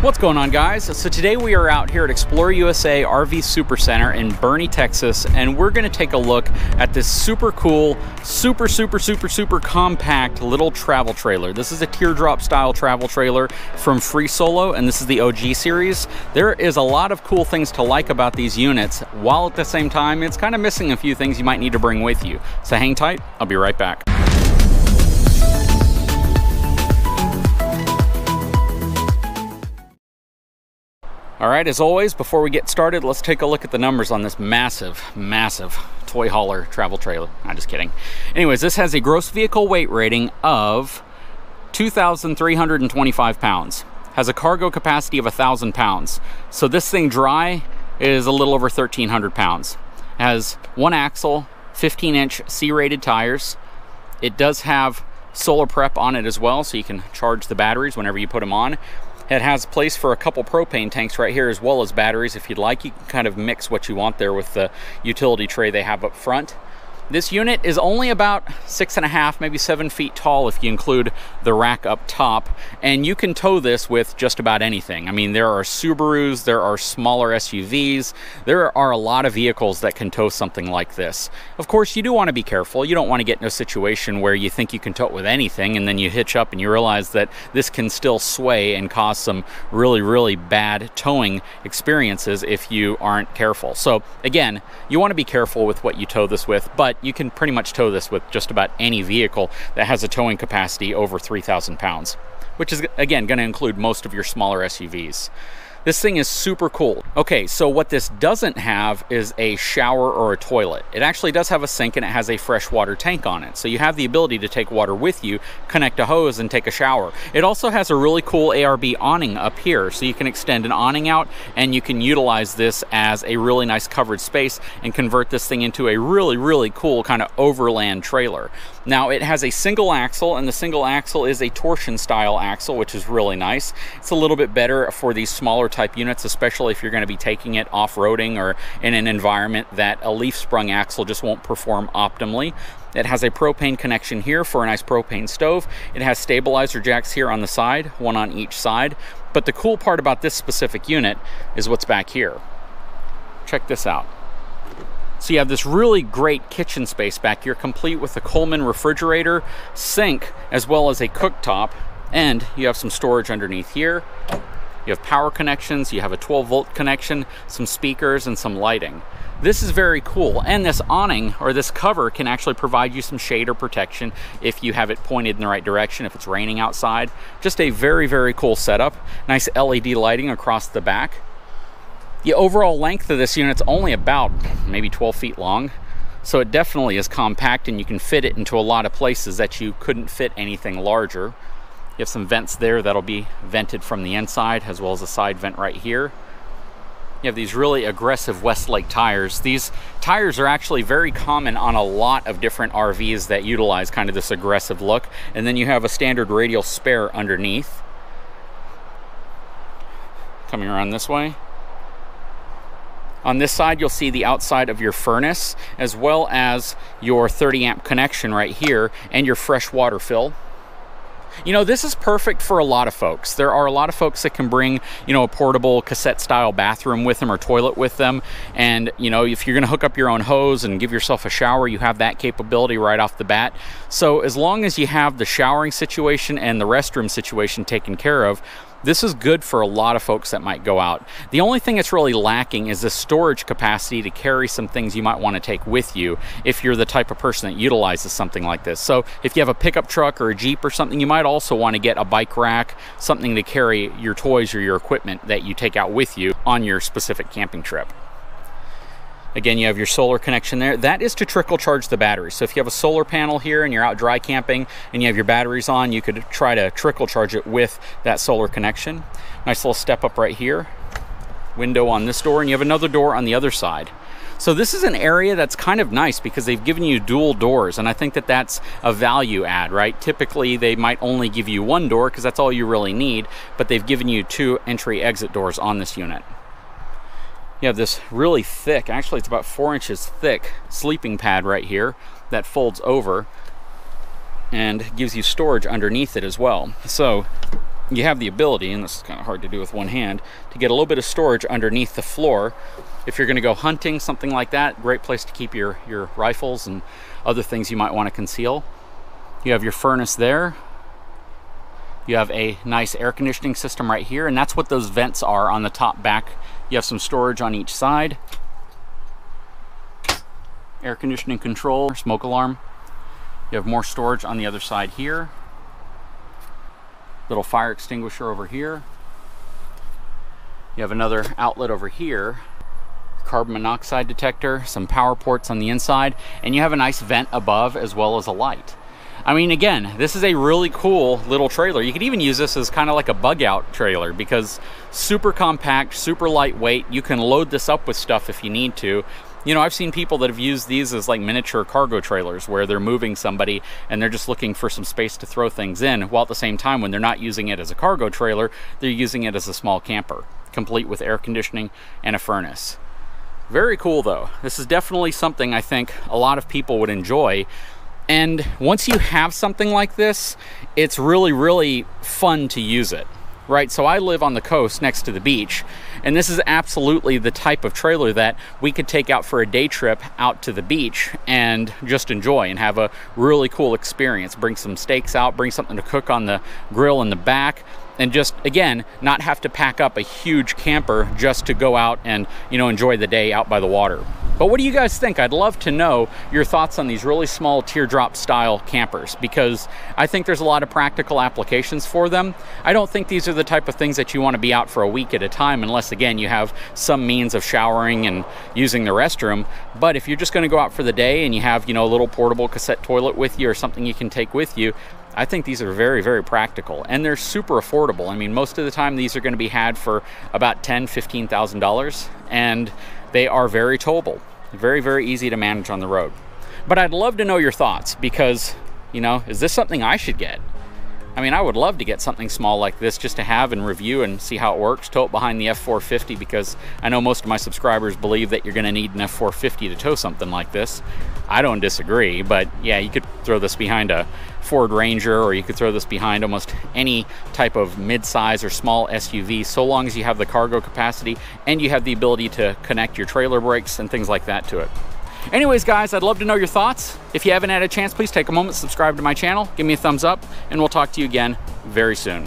What's going on guys? So today we are out here at Explore USA RV Supercenter in Boerne, Texas, and we're gonna take a look at this super cool, super, super, super, super compact little travel trailer. This is a teardrop style travel trailer from Free Solo, and this is the OG series. There is a lot of cool things to like about these units, while at the same time, it's kind of missing a few things you might need to bring with you. So hang tight, I'll be right back. All right, as always, before we get started, let's take a look at the numbers on this massive, massive toy hauler travel trailer. I'm just kidding. Anyways, this has a gross vehicle weight rating of 2,325 pounds. Has a cargo capacity of 1,000 pounds. So this thing dry is a little over 1,300 pounds. Has one axle, 15 inch C-rated tires. It does have solar prep on it as well, so you can charge the batteries whenever you put them on. It has place for a couple propane tanks right here as well as batteries. If you'd like, you can kind of mix what you want there with the utility tray they have up front. This unit is only about six and a half, maybe seven feet tall if you include the rack up top. And you can tow this with just about anything. I mean, there are Subarus, there are smaller SUVs, there are a lot of vehicles that can tow something like this. Of course, you do want to be careful. You don't want to get in a situation where you think you can tow it with anything and then you hitch up and you realize that this can still sway and cause some really, really bad towing experiences if you aren't careful. So again, you want to be careful with what you tow this with, but you can pretty much tow this with just about any vehicle that has a towing capacity over 3,000 pounds, which is, again, going to include most of your smaller SUVs. This thing is super cool. Okay, so what this doesn't have is a shower or a toilet. It actually does have a sink and it has a freshwater tank on it. So you have the ability to take water with you, connect a hose and take a shower. It also has a really cool ARB awning up here. So you can extend an awning out and you can utilize this as a really nice covered space and convert this thing into a really, really cool kind of overland trailer. Now it has a single axle and the single axle is a torsion style axle, which is really nice. It's a little bit better for these smaller type units, especially if you're going to be taking it off-roading or in an environment that a leaf sprung axle just won't perform optimally. It has a propane connection here for a nice propane stove. It has stabilizer jacks here on the side, one on each side. But the cool part about this specific unit is what's back here. Check this out. So you have this really great kitchen space back here, complete with a Coleman refrigerator, sink, as well as a cooktop, and you have some storage underneath here. You have power connections, you have a 12 volt connection, some speakers, and some lighting. This is very cool, and this awning or this cover can actually provide you some shade or protection if you have it pointed in the right direction, if it's raining outside. Just a very, very cool setup. Nice LED lighting across the back. The overall length of this unit's only about maybe 12 feet long, so it definitely is compact and you can fit it into a lot of places that you couldn't fit anything larger. You have some vents there that'll be vented from the inside as well as a side vent right here. You have these really aggressive Westlake tires. These tires are actually very common on a lot of different RVs that utilize kind of this aggressive look. And then you have a standard radial spare underneath. Coming around this way. On this side, you'll see the outside of your furnace, as well as your 30 amp connection right here, and your fresh water fill. You know, this is perfect for a lot of folks. There are a lot of folks that can bring, you know, a portable cassette style bathroom with them or toilet with them. And, you know, if you're going to hook up your own hose and give yourself a shower, you have that capability right off the bat. So as long as you have the showering situation and the restroom situation taken care of, this is good for a lot of folks that might go out. The only thing that's really lacking is the storage capacity to carry some things you might want to take with you if you're the type of person that utilizes something like this. So if you have a pickup truck or a Jeep or something, you might also want to get a bike rack, something to carry your toys or your equipment that you take out with you on your specific camping trip. Again, you have your solar connection there. That is to trickle charge the battery. So if you have a solar panel here and you're out dry camping and you have your batteries on, you could try to trickle charge it with that solar connection. Nice little step up right here. Window on this door and you have another door on the other side. So this is an area that's kind of nice because they've given you dual doors and I think that that's a value add, right? Typically they might only give you one door because that's all you really need, but they've given you two entry exit doors on this unit you have this really thick, actually it's about four inches thick sleeping pad right here that folds over and gives you storage underneath it as well. So you have the ability, and this is kind of hard to do with one hand, to get a little bit of storage underneath the floor. If you're going to go hunting, something like that, great place to keep your, your rifles and other things you might want to conceal. You have your furnace there. You have a nice air conditioning system right here, and that's what those vents are on the top back. You have some storage on each side. Air conditioning control, smoke alarm. You have more storage on the other side here. Little fire extinguisher over here. You have another outlet over here. Carbon monoxide detector, some power ports on the inside, and you have a nice vent above as well as a light. I mean, again, this is a really cool little trailer. You could even use this as kind of like a bug out trailer because super compact, super lightweight. You can load this up with stuff if you need to. You know, I've seen people that have used these as like miniature cargo trailers where they're moving somebody and they're just looking for some space to throw things in, while at the same time, when they're not using it as a cargo trailer, they're using it as a small camper, complete with air conditioning and a furnace. Very cool though. This is definitely something I think a lot of people would enjoy. And once you have something like this, it's really, really fun to use it right? So I live on the coast next to the beach, and this is absolutely the type of trailer that we could take out for a day trip out to the beach and just enjoy and have a really cool experience. Bring some steaks out, bring something to cook on the grill in the back, and just again not have to pack up a huge camper just to go out and you know enjoy the day out by the water. But what do you guys think? I'd love to know your thoughts on these really small teardrop style campers because i think there's a lot of practical applications for them. I don't think these are the type of things that you want to be out for a week at a time unless again you have some means of showering and using the restroom. But if you're just going to go out for the day and you have you know a little portable cassette toilet with you or something you can take with you I think these are very, very practical and they're super affordable. I mean, most of the time these are going to be had for about ten, fifteen thousand dollars, and they are very towable, very, very easy to manage on the road. But I'd love to know your thoughts because, you know, is this something I should get? I mean, I would love to get something small like this just to have and review and see how it works. Tow it behind the F450 because I know most of my subscribers believe that you're going to need an F450 to tow something like this. I don't disagree, but yeah, you could throw this behind a Ford Ranger or you could throw this behind almost any type of mid-size or small SUV so long as you have the cargo capacity and you have the ability to connect your trailer brakes and things like that to it. Anyways, guys, I'd love to know your thoughts. If you haven't had a chance, please take a moment, subscribe to my channel, give me a thumbs up, and we'll talk to you again very soon.